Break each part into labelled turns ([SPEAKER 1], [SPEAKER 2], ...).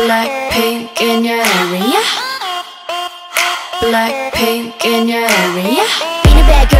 [SPEAKER 1] Blackpink in your area. Black pink in your area.
[SPEAKER 2] Being a bad girl,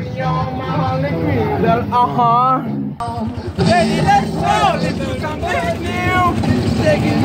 [SPEAKER 3] 또.
[SPEAKER 2] Si tocas mi piel.
[SPEAKER 4] Uh-huh. Baby, let's go. Let's do something new.